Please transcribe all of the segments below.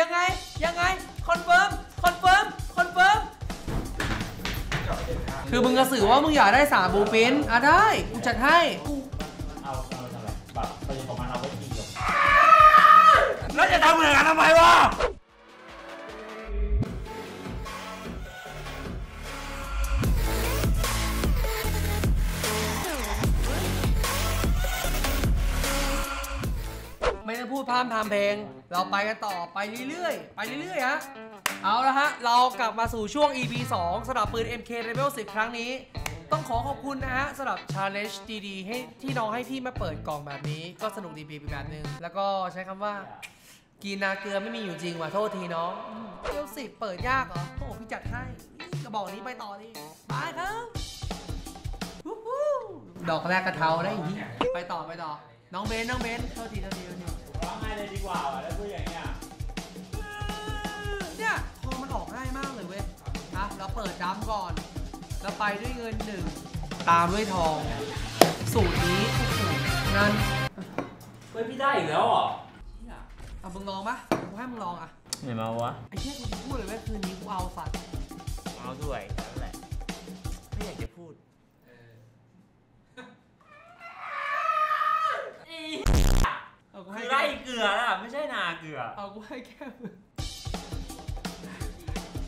ยังไง ยังไง คอนเฟิร์ม คอนเฟิร์ม คอนเฟิร์ม คือมึงกระสือว่ามึงอยากได้สามบูปินอะได้ กูจัดให้กูเอาเอาทำไรแบบประโยชน์ของมันเอาไว้กินเหรอแล้วจะทำเหมือนกันทำไมวะ ไม่ได้พูดพร่ำทำเพลง เราไปกันต่อไปเรื่อยๆ ไปเรื่อยๆฮะเอาละฮะ เรากลับมาสู่ช่วง EP 2สำหรับปืน MK Level 10 ครั้งนี้ ต้องขอขอบคุณนะฮะสำหรับ Challenge ดีๆให้ที่น้องให้พี่มาเปิดกล่องแบบนี้ ก็สนุกดีปีแบบนึง แล้วก็ใช้คำว่ากีนาเกลือไม่มีอยู่จริงว่ะโทษทีน้องเลเวลสิบเปิดยากเหรอโอ้พี่จัดให้กระบอกนี้ไปต่อดิไปครับดอกแรกกระเทาได้อีกไปต่อไปต่อ น้องเบนน้องเบนโทษทีโทษทีโทษทีร้องไห้เลยดีกว่าว่ะแล้วพูดอย่างเงี้ยเนี่ยทองมันออกง่ายมากเลยเว้ยนะเราเปิดดัมก่อน แล้วไปด้วยเงินหนึ่งตามด้วยทอง สูตรนี้โอ้โหงั้นเฮ้ยพี่ได้อีกแล้วเหรอเอามึงลองปะกูให้มึงลองอะไม่มาวะไอ้เชี่ยกูพูดเลยเว้ยคืนนี้กูเอาสัตว์เอาด้วยนั่นแหละไม่อยากจะพูด เกลือเอากูให้แค่มึง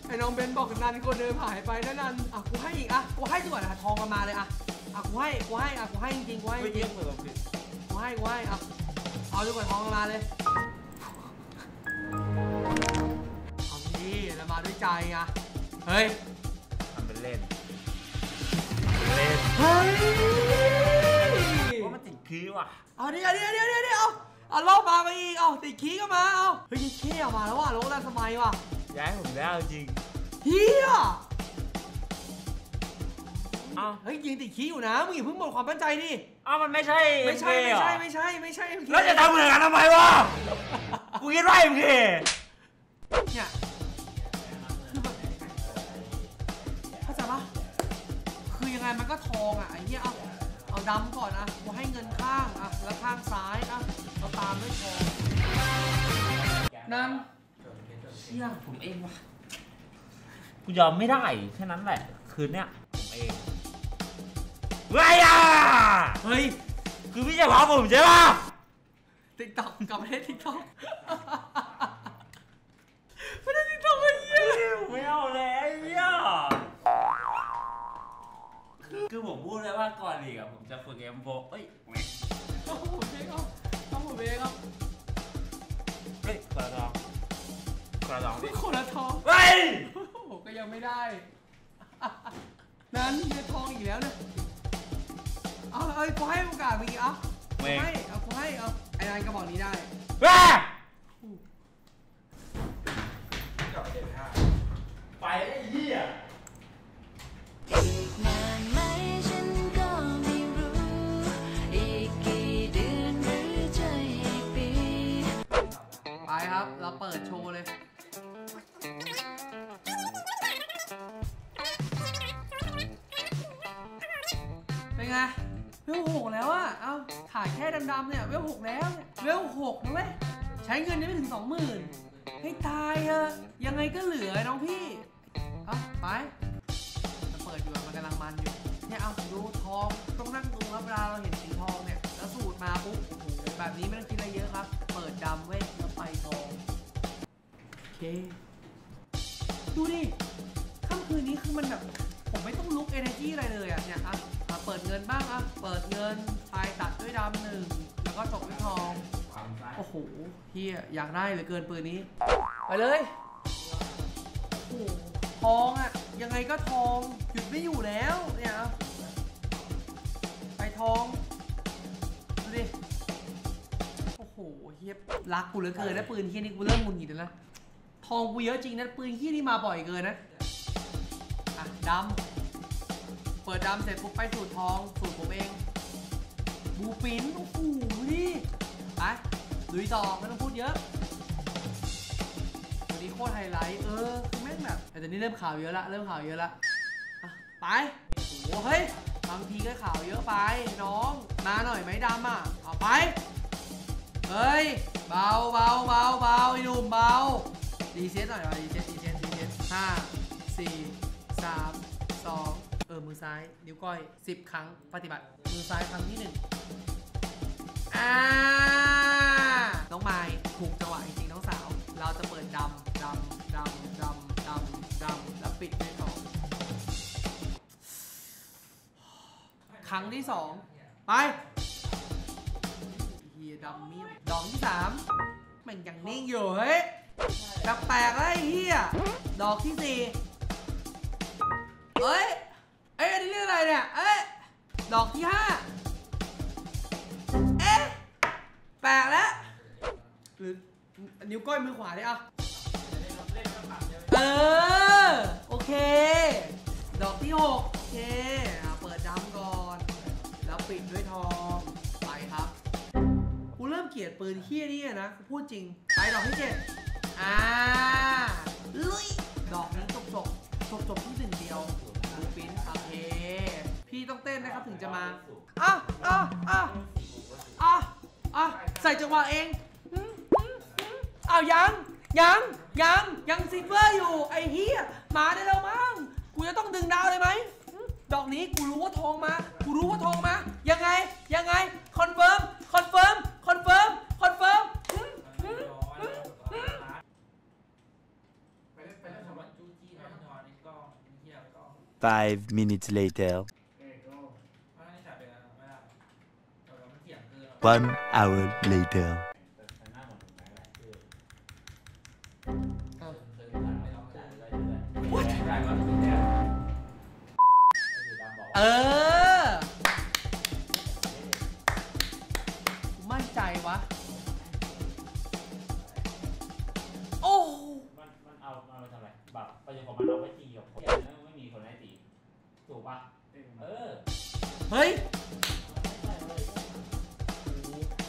ไอ้น้องเบนบอกนันคนเดินหายไปนั่นนันอะกูให้อีกอะกูให้ดีกว่านะทองมันมาเลยอะอะกูให้กูให้อะกูให้จริงๆกูให้จไม่ริเยี่ยงมเลยผิดๆกูให้กูให้อะเอาดีกว่าทองมันมาเลยเอาดีแล้วมาด้วยใจไงเฮ้ยทำเป็นเล่นเล่นเฮ้ยว่ามันติดคีย์ว่ะเอาดิเอาดิเอาดิเอาดิเอาดิ เอาเอารอบมาไปอีก เอาติดขี้ก็มา เอาเฮ้ยขี้ออกมาแล้วว่ะโลกแรกสมัยว่ะย้ายผมได้เอาจริงเฮียเอ้าเฮ้ยยิงติดขี้อยู่นะ มึงอย่าเพิ่งหมดความมั่นใจดิเอ้ามันไม่ใช่ไม่ใช่ MK ไม่เหรอใช่ไม่ใช่ไม่ใช่ไม่ใช่แล้วจะทำเหมือนกันทำไมวะกูคิดว่าเอ็มเคเนี่ยคือแบบเข้าใจปะคือยังไงมันก็ทองอะไอ้เหี้ยเอาเอาดำก่อนอะกูให้เงินข้างอะแล้วข้างซ้ายอะ เราตามด้วยทองนั่นเชี่ยผมเองว่ะกูยอมไม่ได้แค่นั้นแหละ คืนเนี้ยผมเองเฮ้ยอะเฮ้ยคือพี่จะพาผมใช่ปะติ๊กต็อกกลับมาให้ติ๊กต็อกไม่ได้ติ๊กต็อกไอ้เหี้ยไม่เอาเลยไอ้เหี้ยคือคือผมพูดเลยว่าก่อนอีกอะผมจะฝึกเอ็มโฟเอ้ย หกนะเว้ยใช้เงินยังไม่ถึงสองหมื่นให้ตายเถอะยังไงก็เหลือน้องพี่เอาไปเปิดอยู่อะมันกำลังมันอยู่เนี่ยเอาดูทองต้องนั่งดูครับเวลาเราเห็นสีทองเนี่ยแล้วสูตรมาปุ๊บโอ้โหแบบนี้ไม่ต้องคิดอะไรเยอะครับ เปิดดำเว้ยแล้วไปทองโอเคดูดิค่ำคืนนี้คือมันแบบผมไม่ต้องลุก energy อะไรเลยอะเนี่ยอะเปิดเงินบ้างอะเปิดเงินไฟตัดด้วยดำ โอ้โหเฮียอยากได้เหลือเกินปืนนี้ ไปเลยโอ้โหทองอะยังไงก็ทองหยุดไม่อยู่แล้วเนี่ยเอาไปทองดูดิโอ้โหเฮียรักกูเหลือเกินนะปืนเฮียนี่กูเริ่มหงุนหงิดแล้วนะทองกูเยอะจริงนะปืนเฮียนี่มาบ่อยเกินนะอะดำเปิดดำเสร็จปุ๊บไปสูตรทองสูตรผมเองบูปินโอ้โหนี่ไป ลุยต่อไม่ต้องพูดเยอะวันนี้โคตรไฮไลท์ เออคือแม่งแบบแต่ตอนนี้เริ่มข่าวเยอะละ เริ่มข่าวเยอะละอะไป โอ้เฮ้ย บางทีก็ข่าวเยอะไป น้อง มาหน่อยไหมดำอะเอาไป เฮ้ย เบาเบาเบาเบาไอ้หนุ่มเบาดีเซตหน่อยดีเซตดีเซตดีเซตห้าสี่สามสองเออ มือซ้าย นิ้วก้อยสิบครั้ง ปฏิบัติ มือซ้ายครั้งที่หนึ่งอ่า น้องไม้ถูกจังหวะจริงๆน้องสาว เราจะเปิดดำดำดำดำดำดำแล้วปิดด้วยทองครั้งที่สองไปเฮียดำเมียมดอกที่สามมันยังนิ่งอยู่เฮ้ยแปลกๆแล้วไอ้เฮียดอกที่สี่เอ้ยเอ้ยอันนี้เรื่องอะไรเนี่ยเอ้ยดอกที่ห้าเอ๊ะแปลกแล้ว หรือนิ้วก้อยมือขวาดิอะเออ โอเค ดอกที่หกโอเคอะเปิดดำก่อน แล้วปิดด้วยทองไปครับกูเริ่มเกลียดปืนเฮี้ยนี่อะนะกูพูดจริง ไปดอกที่เจ็ดอ่าลุยดอกนี้จบจบจบจบที่หนึ่งเดียวบูปินโอเค พี่ต้องเต้นนะครับถึงจะมาอะอะอะอะอะใส่จังหวะเองอืมอืม อ้าวยังยังยังยังซิเกอร์อยู่ไอ้เฮียมาได้แล้วมั้งกูจะต้องดึงดาวเลยไหมดอกนี้กูรู้ว่าทองมา กูรู้ว่าทองมา ยังไง ยังไง confirm confirm confirm confirm อืมอืมอืมอืม Five minutes later. One hour later. วะ โอ้มันมันเอาเอาไปทำอะไรแบบประโยชน์ของมันเอาไว้ตีกับคนอย่างนั้นไม่มีคนไหนตี ถูกปะเออ เฮ้ย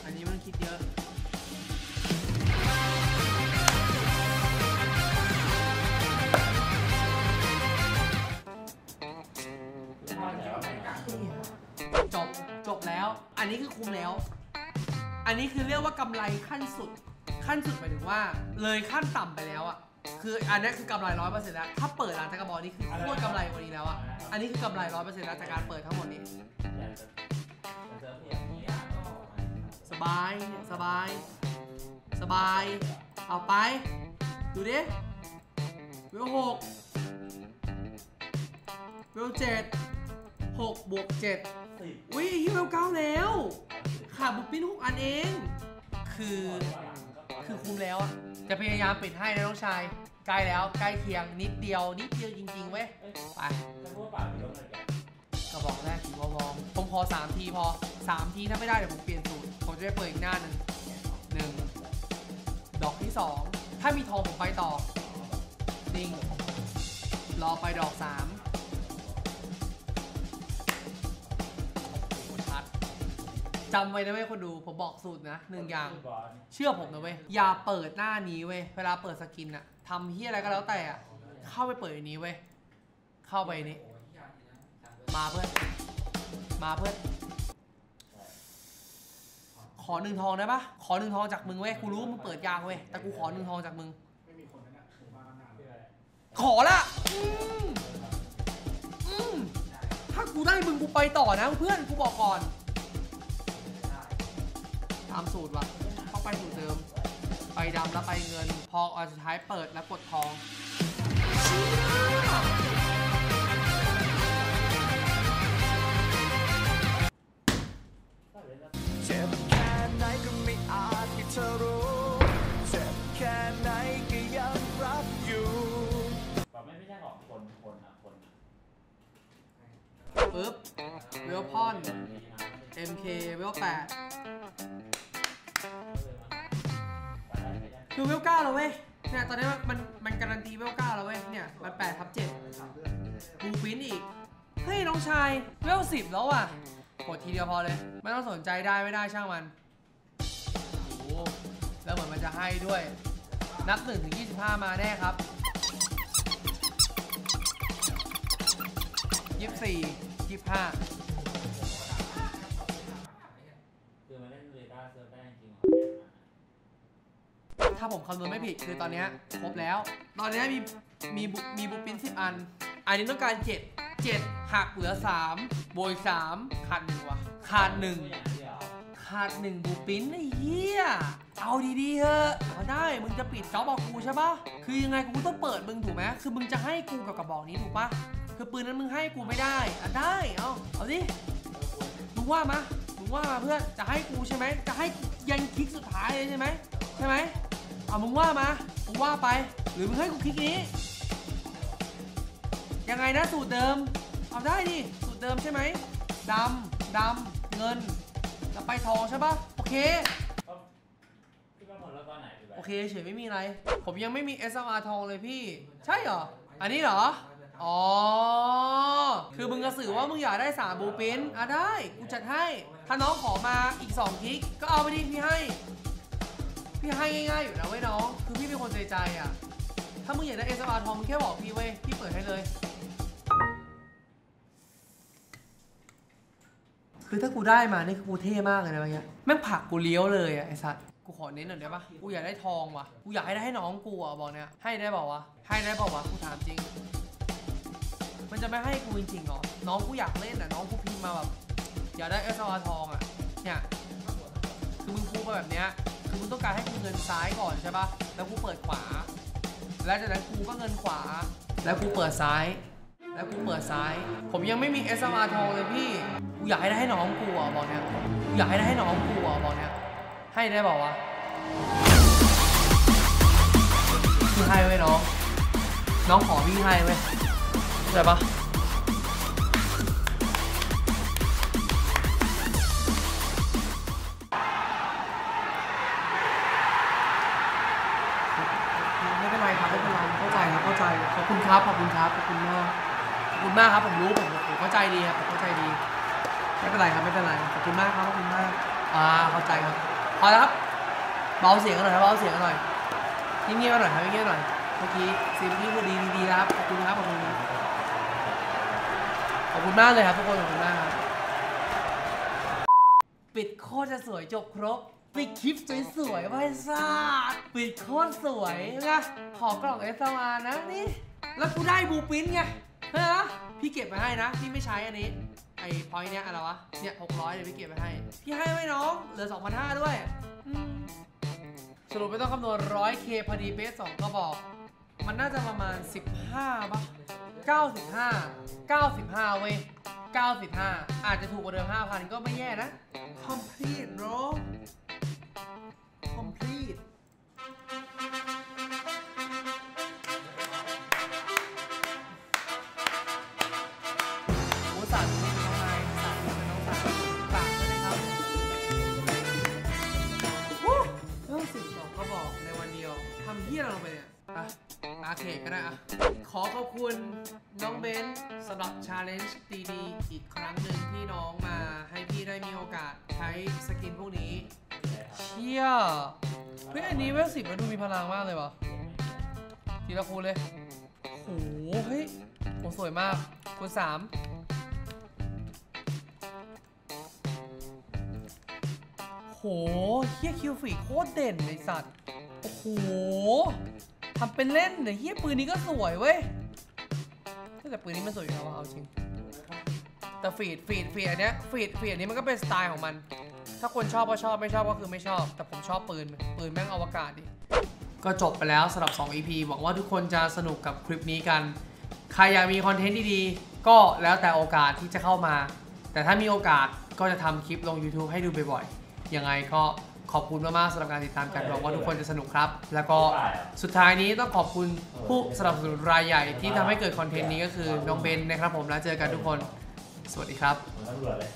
อันนี้มันคิดเยอะ จบ จบแล้ว อันนี้คือคุมแล้ว อันนี้คือเรียกว่ากำไรขั้นสุด ขั้นสุดหมายถึงว่า เลยขั้นต่ำไปแล้วอะคืออันนี้คือกำไรร้อยเปอร์เซ็นต์แล้วถ้าเปิดร้านตะกรบอนี่คือโคตรกำไรกว่านี้แล้วอะอันนี้คือกำไรร้อยเปอร์เซ็นต์แล้วจากการเปิดทั้งหมดนี้ สบายเนี่ยสบาย สบาย เอาไป ดูดิเวลหกเวลเจ็ดหกบวกเจ็ด อุ้ยฮิวเวลเก้าแล้วขาดบุกปิ้นหกอันเอง คือ คือคุ้มแล้วอะจะพยายามปิดให้นะน้องชาย ใกล้แล้วใกล้เคียงนิดเดียวนิดเดียวจริงๆเว้ย ไปกระบอกแรกสีวอลผมขอสามทีพอสามทีถ้าไม่ได้เดี๋ยวผมเปลี่ยนสูตร ผมจะได้เปิดอีกหน้าหนึ่งหนึ่งดอกที่สองถ้ามีทองผมไปต่อนิ่งรอไปดอกสาม จำไว้นะเว้ยคนดูผมบอกสูตรนะหนึ่งอย่าง เชื่อผมนะเว้ยอย่าเปิดหน้านี้เว้ยเวลาเปิดสกินอะทำเฮียอะไรก็แล้วแต่อะเข้าไปเปิดอันนี้เว้ยเข้าไปนี้ มาเพื่อนมาเพื่อนขอหนึ่งทองได้ปะขอหนึ่งทองจากมึงเว้ยกูรู้ว่ามึงเปิดยากเว้ยแต่กูขอหนึ่งทองจากมึงขอละอืมอืมถ้ากูได้มึงกูไปต่อนะเพื่อนกูบอกก่อน ตามสูตรว่ะต้องไปสูตรเดิม ไปดำแล้วไปเงิน พออันสุดท้ายเปิดแล้วกดทองเจ็บแค่ไหนก็ไม่อาจให้เธอรู้เจ็บแค่ไหนก็ยังรักอยู่แบบไม่ไม่ใช่ของคนคนอะคนอะปึ๊บเวลพอน MK เวล8คื อเวล9แล้วเว้ย เนี่ยตอนนี้มันมันการันตีเวล9แล้วเว้ย เนี่ยมัน8ทับ7บูฟินอีก เฮ้ยน้องชายเวล10แล้วอะกดทีเดียวพอเลย ไม่ต้องสนใจได้ไม่ได้ช่างมัน โอ้แล้วเหมือนมันจะให้ด้วย นับ1ถึง25มาแน่ครับ24 25คือมาเล่นเวก้าเซิร์ฟได้จริงๆของ ถ้าผมคำนวณไม่ผิดคือตอนเนี้ยครบแล้ว ตอนเนี้ยมีมีบุมีบูปินสิบอัน อันนี้ต้องการเจ็ดเจ็ดหักเหลือสามบวกอีกสามขาดหนึ่งวะขาดหนึ่งขาดหนึ่งบูปินไอ้เหี้ย เอาดีๆเถอะเอาได้ มึงจะปิดจ็อบบอกกูใช่ปะคือยังไงกูต้องเปิดมึงถูกไหมคือมึงจะให้กูกับกระบอกนี้ถูกปะคือปืนนั้นมึงให้กูไม่ได้อะได้ เอาเอาดิ มึงว่ามา มึงว่ามาเพื่อน จะให้กูใช่ไหม จะให้ยันคลิกสุดท้ายเลยใช่ไหม ใช่ไหม เอามึงว่ามามึงว่าไป หรือมึงให้กูคลิกนี้ ยังไงนะสูตรเดิม เอาได้ดิ สูตรเดิมใช่ไหมดำดำเงินแล้วไปทองใช่ปะโอเคพี่กำหนดแล้วตอนไหนพี่แบโอเคเฉยไม่มีอะไร ผมยังไม่มี SLR ทองเลยพี่ ใช่เหรอ อันนี้เหรอ อ๋อ คือมึงกระสือว่ามึงอยากได้สามบูปินอะได้ กูจัดให้ ถ้าน้องขอมาอีก2ทิก ก็เอาไปดิพี่ให้ พี่ให้ง่ายๆอยู่แล้วเว้ยน้อง คือพี่เป็นคนใจใจอะ ถ้ามึงอยากได้ SLR ทองมึงแค่บอกพี่เว้ย พี่เปิดให้เลย คือถ้ากูได้มานี่คือกูเท่มากเลยนะเมื่อกี้แม่งผลักกูเลี้ยวเลยอะไอสัตว์ กูขอเน้นหน่อยได้ปะกูอยากได้ทองว่ะ กูอยากให้ได้ให้น้องกูอะบอกเนี่ย ให้ได้บอกวะ ให้ได้บอกวะ กูถามจริง มันจะไม่ให้กูจริงๆเหรอ น้องกูอยากเล่นอะ น้องกูพิมพ์มาแบบอยากได้เอสอาทองอะ เนี่ย คือมึงพูดมาแบบเนี้ย คือมึงต้องการให้กูเงินซ้ายก่อนใช่ปะแล้วกูเปิดขวา แล้วจากนั้นกูก็เงินขวา แล้วกูเปิดซ้าย แล้วกูเปิดซ้าย ผมยังไม่มี SMR ทองเลยพี่ กูอยากให้ได้ให้น้องกูอะบอกเนี้ยกูอยากให้ได้ให้น้องกูอะบอกเนี้ยให้ได้บอกวะพี่ให้ไว้ยน้อง น้องขอพี่ให้ไว้ยเข้าใจปะ ใจข้าใจขอบคุณครับขอบคุณครับขอบคุณมากขอบคุณมากครับผมรู้ผมผมเข้าใจดีครับผมเข้าใจดีไม่เป็นไรครับไม่เป็นไรขอบคุณมากครับขอบคุณมากอ่าเข้าใจครับพอแล้วครับเบาเสียงกันหน่อยครับเบาเสียงกันหน่อยเงียบๆหน่อยครับเงียบๆหน่อยเมื่อกี้เสีพี่พูดดีดีๆครับขอบคุณครับขอบคุณครับขอบคุณมากเลยครับทุกคนขอบคุณมากครับปิดโคตรจะสวยจบครบ ปิดคลิปสวยๆไว้ซ่าปิดโคตรสวยนะขอกล่องเอสมานะนี่ แล้วกูได้บูปินไงเฮ้ยนะพี่เก็บมาให้นะ พี่ไม่ใช้อันนี้ ไอ้พอยต์เนี้ยอะไรวะ เนี่ยหกร้อยเดี๋ยวพี่เก็บไปให้ พี่ให้ไว้น้อง เหลือสองพันห้าด้วย สรุปไม่ต้องคำนวณร้อยเคพอดีเป๊ะสองก็บอก มันน่าจะประมาณ15ป่ะ95 95เว้ย95 อาจจะถูกกว่าเดิม 5,000 ก็ไม่แย่นะ complete bro complete challenge ดีๆอีกครั้งหนึ่งที่น้องมาให้พี่ได้มีโอกาสใช้ skin พวกนี้ เชี่ยเฮ้ยอันนี้เวลสิบมันดูมีพลังมากเลยวะทีละคูณเลยโหเฮ้ยโหสวยมากคูณสามโหเฮียคิวฟีโคตรเด่นเลยสัตว์โอ้โหทำเป็นเล่นเนี่ยเฮียปืนนี้ก็สวยเว้ยแต่ปืนนี้มันสวยอยู่แล้วว่ะเอาจริง แต่ฟีดฟีดฟีดอันเนี้ยฟีดฟีดอันนี้มันก็เป็นสไตล์ของมัน ถ้าคนชอบก็ชอบไม่ชอบก็คือไม่ชอบ แต่ผมชอบปืน ปืนแม่งอวกาศดิ ก็จบไปแล้วสำหรับ 2 EP หวังว่าทุกคนจะสนุกกับคลิปนี้กัน ใครอยากมีคอนเทนต์ดีๆ ก็แล้วแต่โอกาสที่จะเข้ามา แต่ถ้ามีโอกาสก็จะทำคลิปลง YouTube ให้ดูบ่อยๆ ยังไงก็ขอบคุณมากๆสำหรับการติดตามกันหวังว่าทุกคนจะสนุกครับ แล้วก็สุดท้ายนี้ต้องขอบคุณผู้สนับสนุนรายใหญ่ที่ทำให้เกิดคอนเทนต์นี้ก็คือน้องเบนนะครับผมแล้วเจอกันทุกคน สวัสดีครับตำรวจเลย